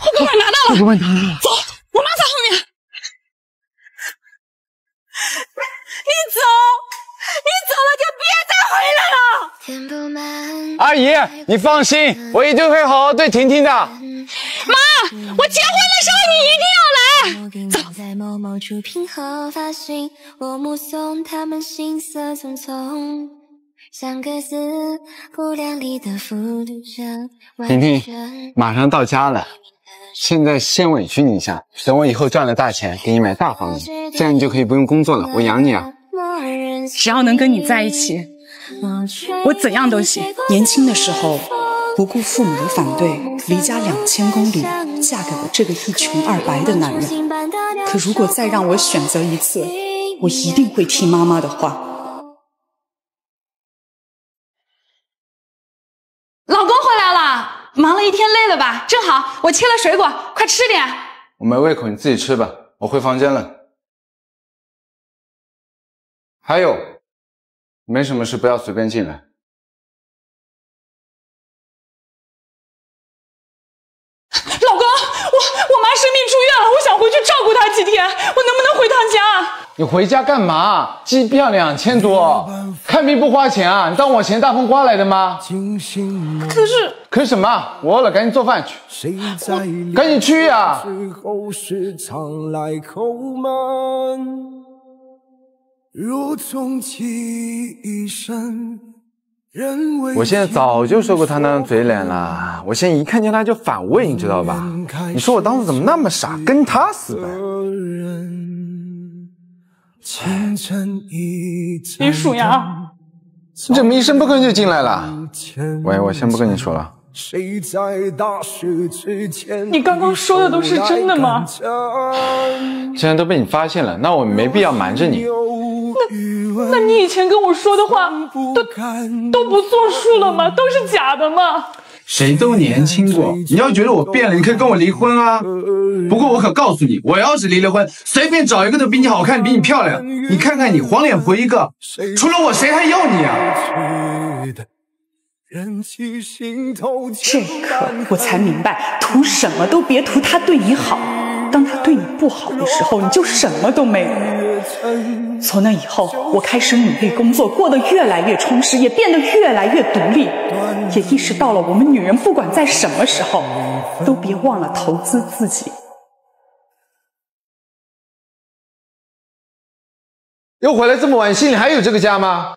后背板拿到了，我帮你拿了。走，我妈在后面。你走，你走了就别再回来了。阿姨，你放心，我一定会好好对婷婷的。妈，我结婚的时候你一定要来。走。婷婷，马上到家了，现在先委屈你一下，等我以后赚了大钱，给你买大房子，这样你就可以不用工作了，我养你啊。只要能跟你在一起，我怎样都行。年轻的时候，不顾父母的反对，离家两千公里，嫁给了这个一穷二白的男人。可如果再让我选择一次，我一定会听妈妈的话。忙了一天累了吧？正好我切了水果，快吃点。我没胃口，你自己吃吧，我回房间了。还有，没什么事不要随便进来。老公，我我妈生病住院了，我想回去照顾她几天，我能不能回趟家？你回家干嘛？机票两千多，看病不花钱啊？你当我钱大风刮来的吗？可是，可是什么？我饿了，赶紧做饭去。赶紧去呀！我现在早就受过他那张嘴脸了，我现在一看见他就反胃，你知道吧？你说我当时怎么那么傻，跟他死呗？李舒阳，你怎么一声不吭就进来了？喂，我先不跟你说了。你刚刚说的都是真的吗？既然都被你发现了，那我没必要瞒着你。那那你以前跟我说的话都都不作数了吗？都是假的吗？谁都年轻过，你要觉得我变了，你可以跟我离婚啊。不过我可告诉你，我要是离了婚，随便找一个都比你好看，比你漂亮。你看看你，黄脸婆一个，除了我谁还要你啊？这一刻我才明白，图什么都别图他对你好。当他对你不好的时候，你就什么都没有。从那以后，我开始努力工作，过得越来越充实，也变得越来越独立，也意识到了我们女人不管在什么时候，都别忘了投资自己。又回来这么晚，心里还有这个家吗？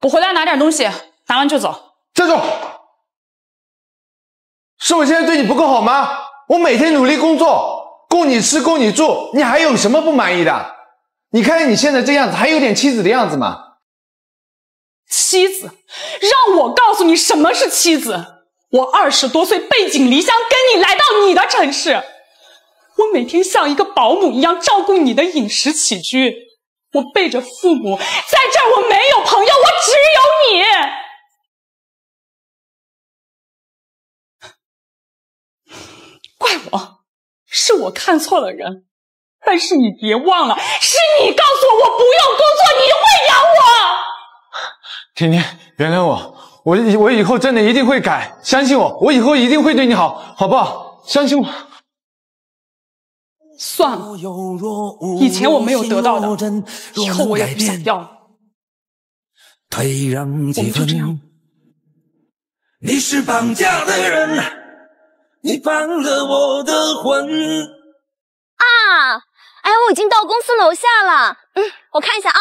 我回来拿点东西，拿完就走。站住！是我现在对你不够好吗？我每天努力工作，供你吃，供你住，你还有什么不满意的？你看看你现在这样子，还有点妻子的样子吗？妻子，让我告诉你什么是妻子。我二十多岁背井离乡跟你来到你的城市，我每天像一个保姆一样照顾你的饮食起居。我背着父母在这儿，我没有朋友，我只有你。怪我，是我看错了人，但是你别忘了，是你告诉我我不用工作，你会养我。婷婷，原谅我，我以我以后真的一定会改，相信我，我以后一定会对你好，好不好？相信我。算了，以前我没有得到的，以后我也不想要了。我们就这样。你是绑架的人。你绑了我的魂啊！哎，我已经到公司楼下了。嗯，我看一下啊。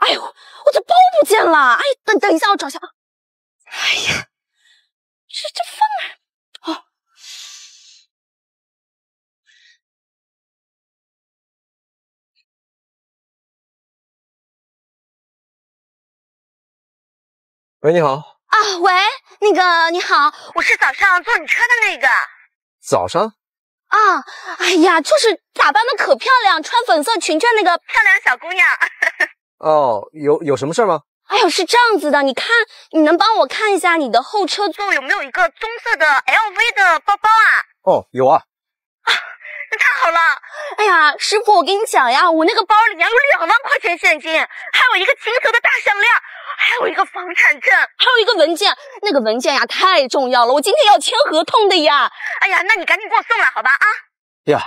哎呦，我的包不见了！哎，等等一下，我找一下啊。哎呀，这这放哪？哦。喂，你好。啊，喂，那个你好，我是早上坐你车的那个。早上？啊，哎呀，就是打扮的可漂亮，穿粉色裙子那个漂亮小姑娘。哦，有有什么事吗？哎呦，是这样子的，你看，你能帮我看一下你的后车座有没有一个棕色的 LV 的包包啊？哦，有啊。啊，那太好了。哎呀，师傅，我跟你讲呀，我那个包里面有两万块钱现金，还有一个金色的大项链，还有一个房产证，还有一个文件。那个文件呀，太重要了，我今天要签合同的呀。哎呀，那你赶紧给我送来，好吧？啊。呀，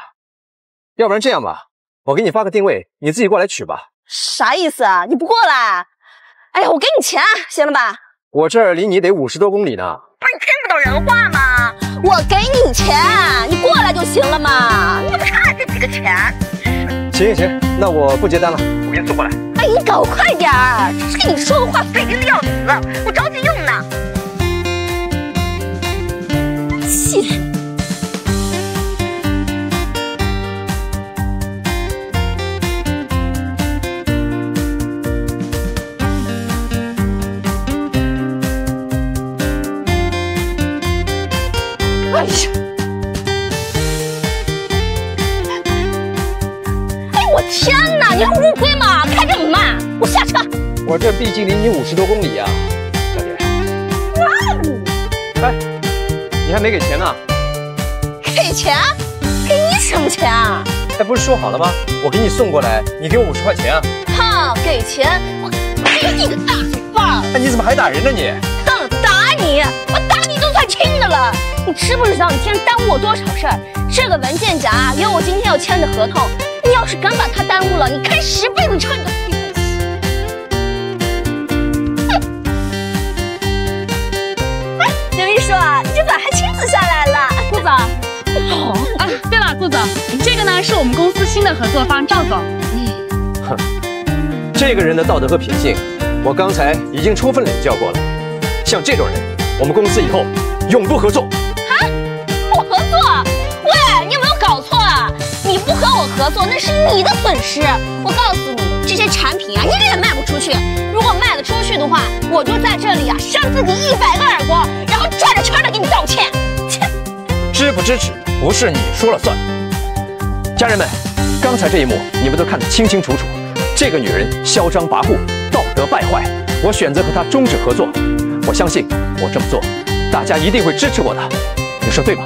要不然这样吧，我给你发个定位，你自己过来取吧。啥意思啊？你不过来？哎呀，我给你钱，行了吧？我这儿离你得五十多公里呢。不是你听不懂人话吗？我给你钱，你过来就行了嘛，你不差这几个钱。行行行，那我不接单了，我给你送过来。哎，你搞快点儿，这是跟你说个话费劲的要死，我着急用呢。气死！哎呀！天哪！你是乌龟吗？开这么慢，我下车。我这毕竟离你五十多公里呀，小姐。哎，你还没给钱呢。给钱？给你什么钱啊？哎，不是说好了吗？我给你送过来，你给我五十块钱啊。哼，给钱！我给你个大嘴巴！哎，你怎么还打人呢你？哼，打你！我打你都算轻的了。你知不知道你今天耽误我多少事儿？这个文件夹有我今天要签的合同，你要是敢把他耽误了，你开十辈子车你都赔不起。哎，刘秘书，你这咋还亲自下来了？顾总，好啊。对了，顾总，这个呢是我们公司新的合作方赵总。嗯哼，这个人的道德和品性，我刚才已经充分领教过了。像这种人，我们公司以后永不合作。我合作，那是你的损失。我告诉你，这些产品啊，一个也卖不出去。如果卖得出去的话，我就在这里啊，扇自己一百个耳光，然后转着圈的给你道歉。切！支不支持不是你说了算。家人们，刚才这一幕你们都看得清清楚楚。这个女人嚣张跋扈，道德败坏，我选择和她终止合作。我相信我这么做，大家一定会支持我的。你说对吧？